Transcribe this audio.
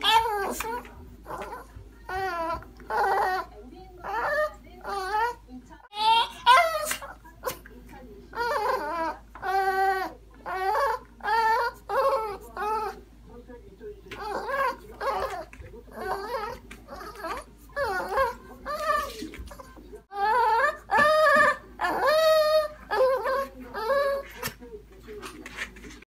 Cái.